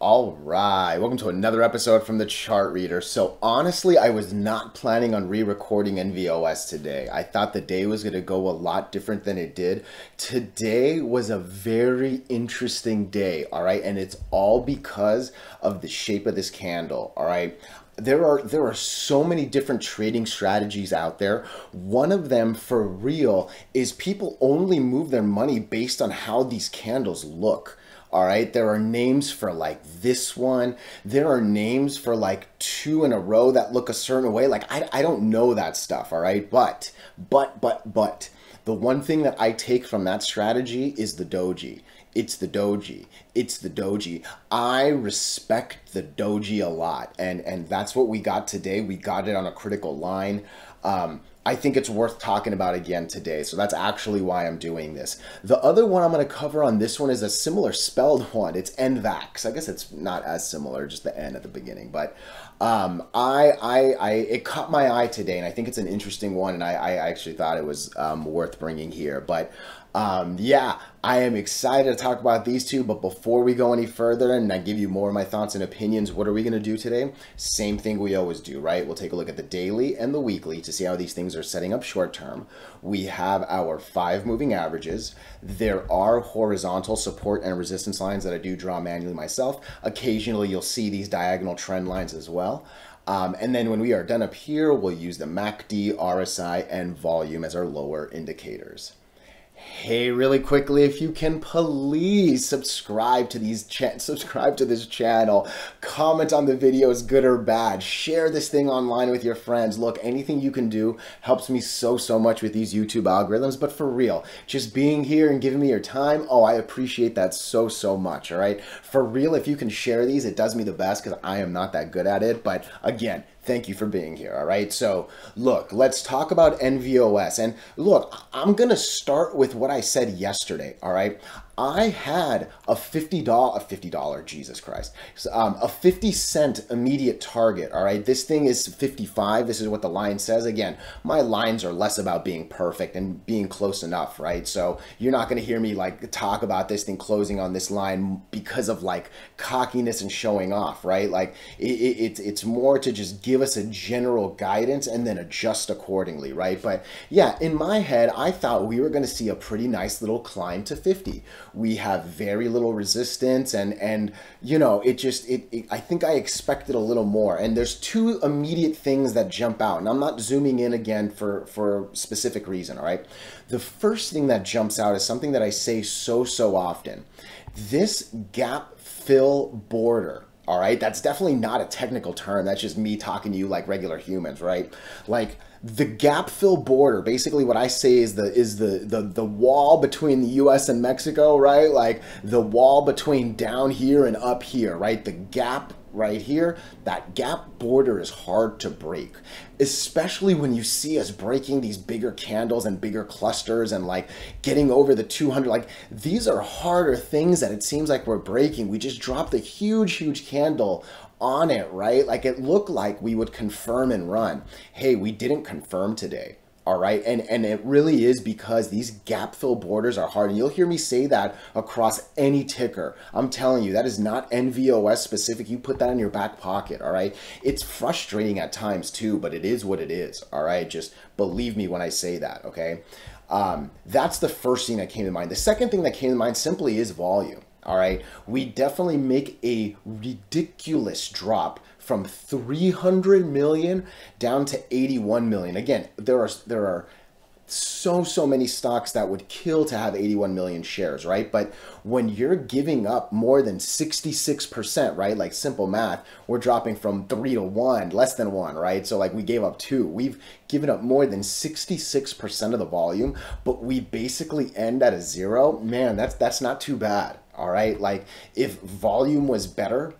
All right, welcome to another episode from the Chart Reader. So, honestly, I was not planning on re recording NVOS today. I thought the day was going to go a lot different than it did. Today was a very interesting day, all right, and it's all because of the shape of this candle, all right there are there are so many different trading strategies out there. One of them for real is people only move their money based on how these candles look. All right, there are names for like this one. There are names for like two in a row that look a certain way. Like I, I don't know that stuff. All right, but but but but the one thing that I take from that strategy is the doji. It's the doji. It's the doji. I respect the doji a lot, and and that's what we got today. We got it on a critical line. Um, I think it's worth talking about again today. So that's actually why I'm doing this. The other one I'm going to cover on this one is a similar spelled one. It's NVAX. I guess it's not as similar, just the N at the beginning. But um, I, I, I, it caught my eye today, and I think it's an interesting one, and I, I actually thought it was um, worth bringing here. But um, yeah, I am excited to talk about these two, but before we go any further and I give you more of my thoughts and opinions, what are we going to do today? Same thing we always do, right? We'll take a look at the daily and the weekly to see how these things are setting up short term. We have our five moving averages. There are horizontal support and resistance lines that I do draw manually myself. Occasionally, you'll see these diagonal trend lines as well. Um, and then when we are done up here, we'll use the MACD, RSI, and volume as our lower indicators. Hey, really quickly, if you can please subscribe to these subscribe to this channel, comment on the videos, good or bad, share this thing online with your friends. Look, anything you can do helps me so so much with these YouTube algorithms. But for real, just being here and giving me your time, oh, I appreciate that so so much. All right, for real, if you can share these, it does me the best because I am not that good at it. But again, thank you for being here. All right. So, look, let's talk about NVOS. And look, I'm going to start with what I said yesterday. All right. I had a $50, a $50, Jesus Christ, um, a 50 cent immediate target. All right. This thing is 55. This is what the line says. Again, my lines are less about being perfect and being close enough. Right. So you're not going to hear me like talk about this thing closing on this line because of like cockiness and showing off. Right. Like it, it, it's more to just give us a general guidance and then adjust accordingly. Right. But yeah, in my head, I thought we were going to see a pretty nice little climb to 50 we have very little resistance and and you know it just it, it, i think i expected a little more and there's two immediate things that jump out and i'm not zooming in again for for specific reason all right the first thing that jumps out is something that i say so so often this gap fill border all right? That's definitely not a technical term. That's just me talking to you like regular humans right? Like the gap fill border basically what i say is the is the, the the wall between the us and mexico right? Like the wall between down here and up here right? The gap right here that gap border is hard to break especially when you see us breaking these bigger candles and bigger clusters and like getting over the 200 like these are harder things that it seems like we're breaking we just dropped a huge huge candle on it, right? Like it looked like we would confirm and run. Hey, we didn't confirm today. All right. And and it really is because these gap fill borders are hard. And you'll hear me say that across any ticker. I'm telling you, that is not NVOS specific. You put that in your back pocket. All right. It's frustrating at times too, but it is what it is. All right. Just believe me when I say that. Okay. Um, that's the first thing that came to mind. The second thing that came to mind simply is volume. All right, we definitely make a ridiculous drop from 300 million down to 81 million. Again, there are there are so so many stocks that would kill to have 81 million shares right? But when you're giving up more than 66% right? Like simple math we're dropping from 3 to 1 less than 1 right? So like we gave up 2 we've given up more than 66% of the volume but we basically end at a 0 man that's that's not too bad all right? Like if volume was better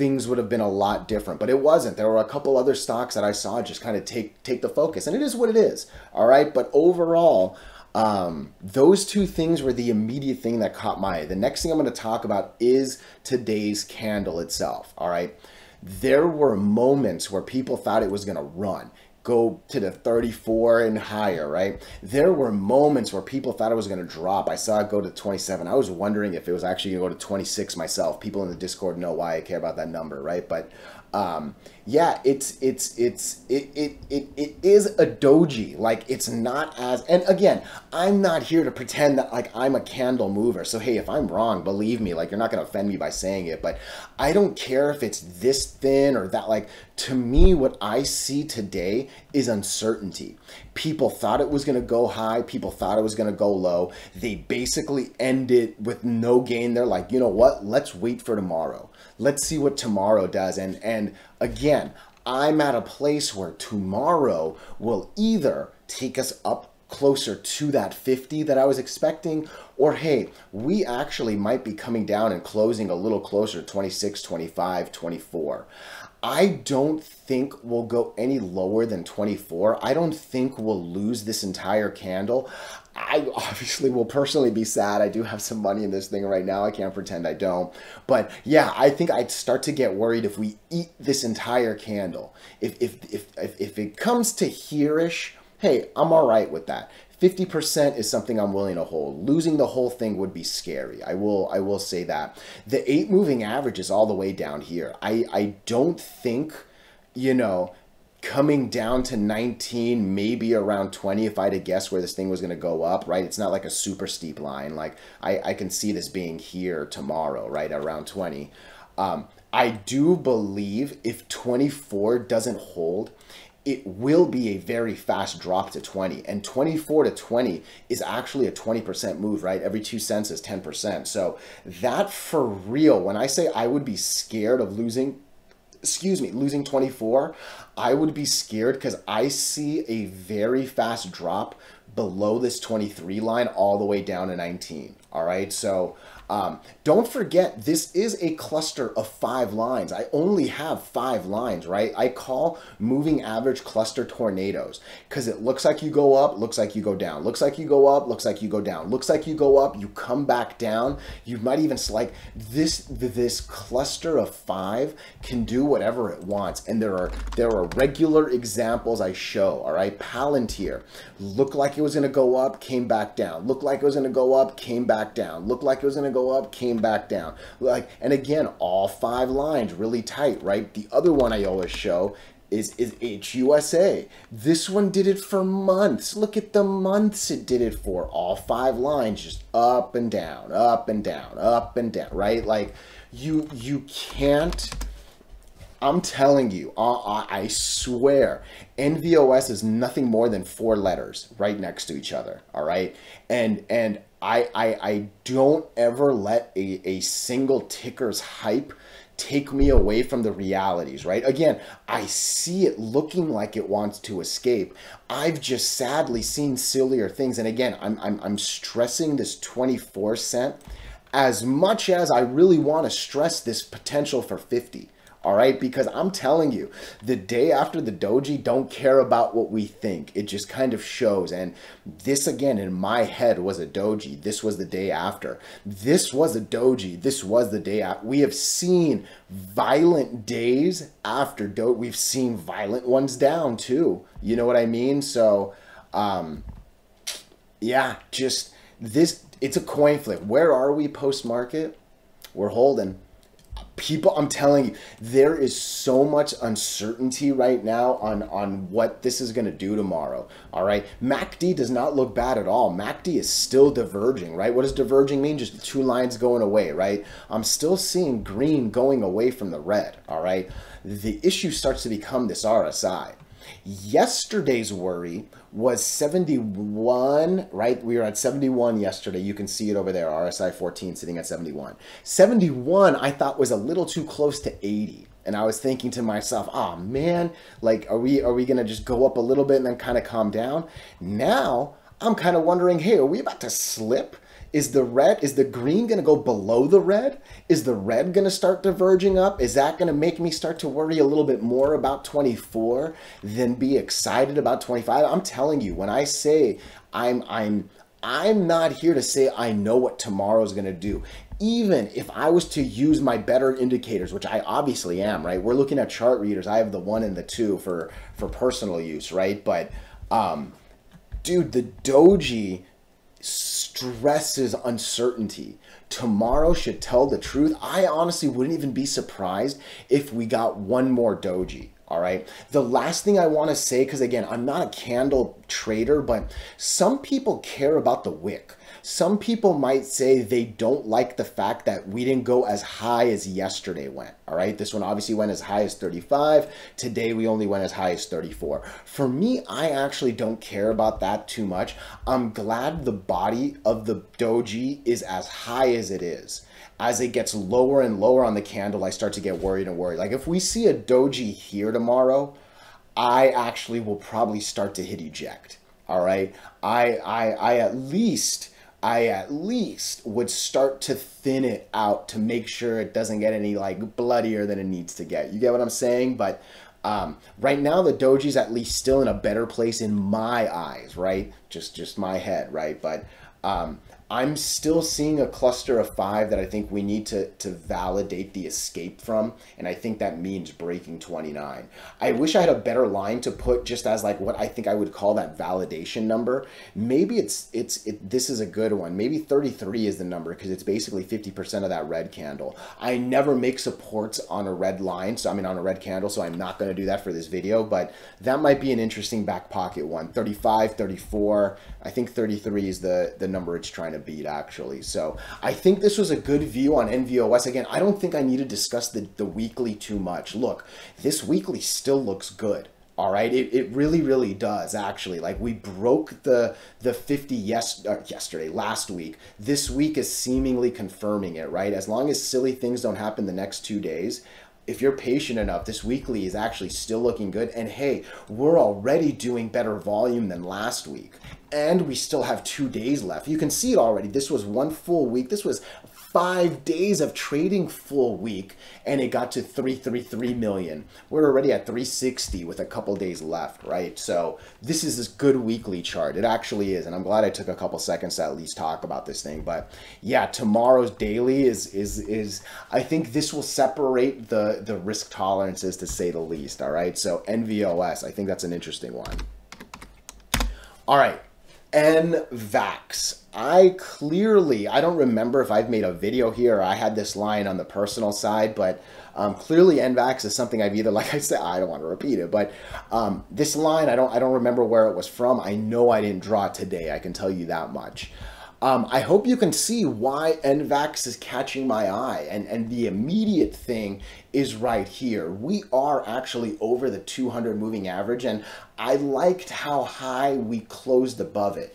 things would have been a lot different. But it wasn't. There were a couple other stocks that I saw just kind of take take the focus, and it is what it is. All right, but overall. Um, those two things were the immediate thing that caught my eye. The next thing I'm going to talk about is today's candle itself. All right. There were moments where people thought it was going to run go to the 34 and higher, right? There were moments where people thought it was going to drop. I saw it go to 27. I was wondering if it was actually going to go to 26 myself. People in the Discord know why I care about that number, right? But um, yeah, it's it's it's it, it it it is a doji. Like it's not as and again, I'm not here to pretend that like I'm a candle mover. So hey, if I'm wrong, believe me, like you're not gonna offend me by saying it. But I don't care if it's this thin or that. Like to me, what I see today is uncertainty. People thought it was gonna go high. People thought it was gonna go low. They basically ended with no gain. They're like, you know what? Let's wait for tomorrow let's see what tomorrow does. And and again, I'm at a place where tomorrow will either take us up closer to that 50 that I was expecting or hey, we actually might be coming down and closing a little closer 26, 25, 24. I don't think we'll go any lower than 24. I don't think we'll lose this entire candle. I obviously will personally be sad. I do have some money in this thing right now. I can't pretend I don't. But yeah, I think I'd start to get worried if we eat this entire candle. If if if if, if it comes to hereish, hey, I'm all right with that. 50% is something I'm willing to hold. Losing the whole thing would be scary. I will I will say that. The 8 moving average is all the way down here. I I don't think, you know, coming down to 19 maybe around 20 if i had to guess where this thing was going to go up right it's not like a super steep line like i, I can see this being here tomorrow right around 20 um, i do believe if 24 doesn't hold it will be a very fast drop to 20 and 24 to 20 is actually a 20% move right? Every two cents is 10% so that for real when i say i would be scared of losing excuse me losing 24 i would be scared because i see a very fast drop below this 23 line all the way down to 19 all right? So um, don't forget, this is a cluster of five lines. I only have five lines, right? I call moving average cluster tornadoes because it looks like you go up, looks like you go down, looks like you go up, looks like you go down, looks like you go up, you come back down. You might even like this this cluster of five can do whatever it wants, and there are there are regular examples I show. All right, Palantir looked like it was going to go up, came back down. Looked like it was going to go up, came back down. Looked like it was going to go go up, came back down. Like, and again, all five lines really tight, right? The other one I always show is is HUSA. This one did it for months. Look at the months it did it for. All five lines just up and down, up and down, up and down, right? Like you you can't I'm telling you, uh, I swear, NVOS is nothing more than four letters right next to each other. All right, and and I, I, I don't ever let a, a single ticker's hype take me away from the realities, right? Again, I see it looking like it wants to escape. I've just sadly seen sillier things. And again, I'm, I'm, I'm stressing this 24 cent as much as I really want to stress this potential for 50 all right? Because i'm telling you the day after the doji don't care about what we think. It just kind of shows. And this again in my head was a doji. This was the day after. This was a doji. This was the day after we have seen violent days after do we've seen violent ones down too. You know what i mean? So um yeah just this it's a coin flip. Where are we post market we're holding people i'm telling you there is so much uncertainty right now on on what this is going to do tomorrow all right? Macd does not look bad at all. Macd is still diverging right? What does diverging mean? Just two lines going away right? I'm still seeing green going away from the red all right? The issue starts to become this rsi Yesterday's worry was 71, right? We were at 71 yesterday. You can see it over there, RSI 14 sitting at 71. 71 I thought was a little too close to 80. And I was thinking to myself, oh man, like are we are we gonna just go up a little bit and then kind of calm down? Now I'm kind of wondering, hey, are we about to slip? Is the red, is the green going to go below the red? Is the red going to start diverging up? Is that going to make me start to worry a little bit more about 24 than be excited about 25? I'm telling you, when I say I'm, I'm, I'm not here to say I know what tomorrow's going to do. even if I was to use my better indicators, which I obviously am, right? We're looking at chart readers. I have the one and the two for for personal use, right? But um, dude, the doji stresses uncertainty. Tomorrow should tell the truth. I honestly wouldn't even be surprised if we got one more doji. All right. The last thing I want to say, because again, I'm not a candle trader, but some people care about the wick. Some people might say they don't like the fact that we didn't go as high as yesterday went. All right. This one obviously went as high as 35. Today we only went as high as 34. For me, I actually don't care about that too much. I'm glad the body of the doji is as high as it is as it gets lower and lower on the candle, I start to get worried and worried. Like if we see a doji here tomorrow, I actually will probably start to hit eject. All right. I I I at least I at least would start to thin it out to make sure it doesn't get any like bloodier than it needs to get. You get what I'm saying? But um, right now the doji's at least still in a better place in my eyes, right? Just just my head, right? But um, I'm still seeing a cluster of five that I think we need to, to validate the escape from, and I think that means breaking 29. I wish I had a better line to put just as like what I think I would call that validation number. Maybe it's it's it, this is a good one. Maybe 33 is the number because it's basically 50% of that red candle. I never make supports on a red line, so I mean on a red candle, so I'm not going to do that for this video, but that might be an interesting back pocket one. 35, 34, I think 33 is the the number it's trying to beat actually. So I think this was a good view on NVOS. Again, I don't think I need to discuss the, the weekly too much. Look, this weekly still looks good. All right, it, it really, really does actually. Like we broke the the 50 yes uh, yesterday, last week. This week is seemingly confirming it, right? As long as silly things don't happen the next two days, if you're patient enough, this weekly is actually still looking good. And hey, we're already doing better volume than last week. And we still have two days left. You can see it already. This was one full week. This was five days of trading full week and it got to 333 million. We're already at 360 with a couple days left, right? So this is this good weekly chart. It actually is. And I'm glad I took a couple seconds to at least talk about this thing. But yeah, tomorrow's daily is is is I think this will separate the the risk tolerances to say the least. All right. So NVOS, I think that's an interesting one. All right. NVAX. I clearly, I don't remember if I've made a video here I had this line on the personal side, but um, clearly NVAX is something I've either, like I said, I don't want to repeat it, but um, this line, I don't, I don't remember where it was from. I know I didn't draw today. I can tell you that much. Um, I hope you can see why NVAX is catching my eye. And, and the immediate thing is right here. We are actually over the 200 moving average, and I liked how high we closed above it.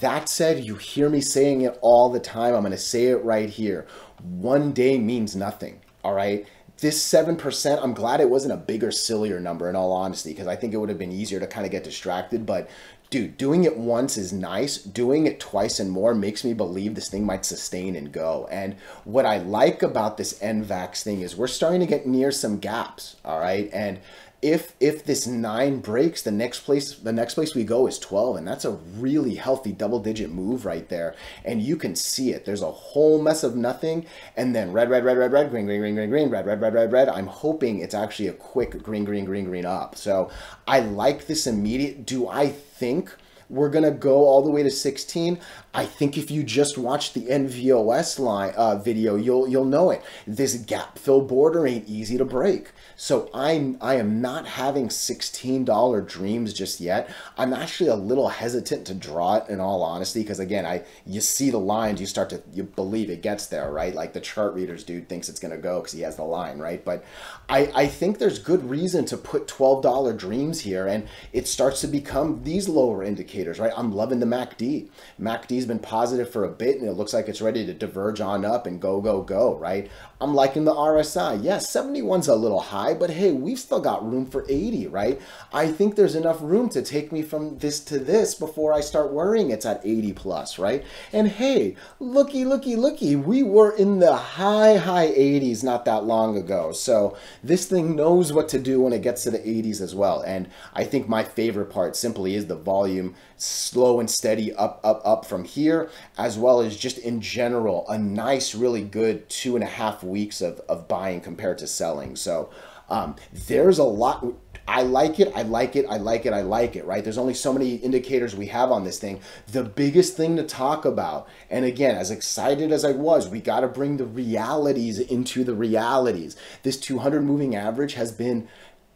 That said, you hear me saying it all the time. I'm going to say it right here. One day means nothing, all right? This 7%, I'm glad it wasn't a bigger, sillier number in all honesty, because I think it would have been easier to kind of get distracted. But dude, doing it once is nice. Doing it twice and more makes me believe this thing might sustain and go. And what I like about this NVAX thing is we're starting to get near some gaps, all right? And if if this nine breaks, the next place the next place we go is 12, and that's a really healthy double digit move right there. And you can see it. There's a whole mess of nothing, and then red, red, red, red, red, green, green, green, green, green, red, red, red, red, red. I'm hoping it's actually a quick green, green, green, green up. So I like this immediate. Do I think we're gonna go all the way to 16. I think if you just watch the NVOS line uh, video, you'll you'll know it. This gap fill border ain't easy to break. So I'm I am not having $16 dreams just yet. I'm actually a little hesitant to draw it in all honesty because again, I you see the lines, you start to you believe it gets there, right? Like the chart readers dude thinks it's gonna go because he has the line, right? But I I think there's good reason to put $12 dreams here, and it starts to become these lower indicators, right? I'm loving the MACD. MACD's been positive for a bit, and it looks like it's ready to diverge on up and go go go, right? I'm liking the RSI. Yes, 71's a little high, but hey, we've still got room for 80, right? I think there's enough room to take me from this to this before I start worrying it's at 80 plus, right? And hey, looky, looky, looky, we were in the high, high 80s not that long ago. So this thing knows what to do when it gets to the 80s as well. And I think my favorite part simply is the volume slow and steady up, up, up from here, as well as just in general, a nice, really good two and a half weeks of, of buying compared to selling. So um, there's a lot. I like it. I like it. I like it. I like it, right? There's only so many indicators we have on this thing. The biggest thing to talk about, and again, as excited as I was, we got to bring the realities into the realities. This 200 moving average has been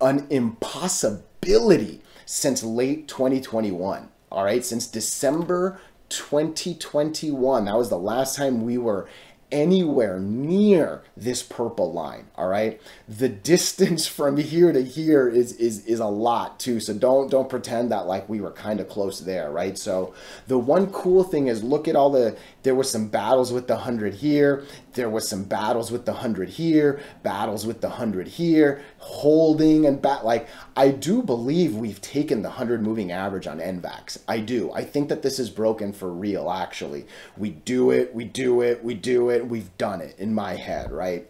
an impossibility since late 2021. All right, since December 2021. That was the last time we were anywhere near this purple line all right? The distance from here to here is is is a lot too so don't don't pretend that like we were kind of close there right? So the one cool thing is look at all the there was some battles with the 100 here there was some battles with the 100 here battles with the 100 here holding and bat like i do believe we've taken the 100 moving average on nvax i do. I think that this is broken for real actually. We do it we do it we do it we've done it in my head right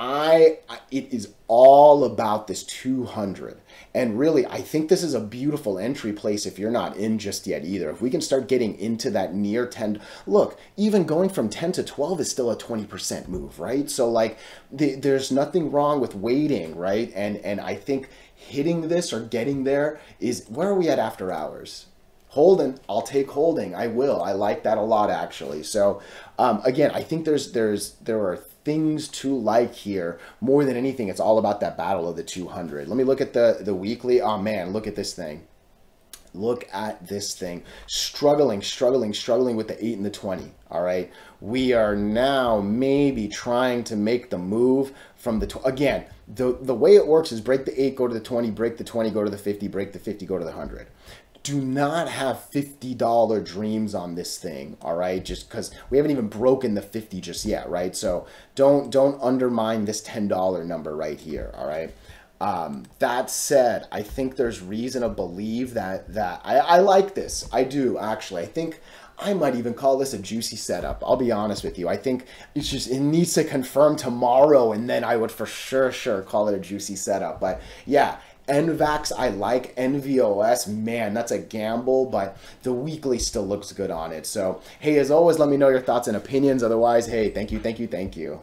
I it is all about this 200. And really, I think this is a beautiful entry place if you're not in just yet either. If we can start getting into that near 10, look, even going from 10 to 12 is still a 20% move, right? So like the, there's nothing wrong with waiting, right? And and I think hitting this or getting there is where are we at after hours? Holding, I'll take holding. I will. I like that a lot actually. So um, again, I think there's there's there are things to like here. More than anything, it's all about that battle of the 200. Let me look at the, the weekly. Oh man, look at this thing. Look at this thing. Struggling, struggling, struggling with the 8 and the 20. All right. We are now maybe trying to make the move from the, again, the, the way it works is break the 8, go to the 20, break the 20, go to the 50, break the 50, go to the 100 do not have $50 dreams on this thing all right just because we haven't even broken the 50 just yet right so don't don't undermine this $10 number right here all right um, that said i think there's reason to believe that that I, I like this i do actually i think I might even call this a juicy setup. I'll be honest with you. I think it's just it needs to confirm tomorrow, and then I would for sure, sure call it a juicy setup. But yeah, NVAX, I like NVOS. Man, that's a gamble, but the weekly still looks good on it. So, hey, as always, let me know your thoughts and opinions. Otherwise, hey, thank you, thank you, thank you.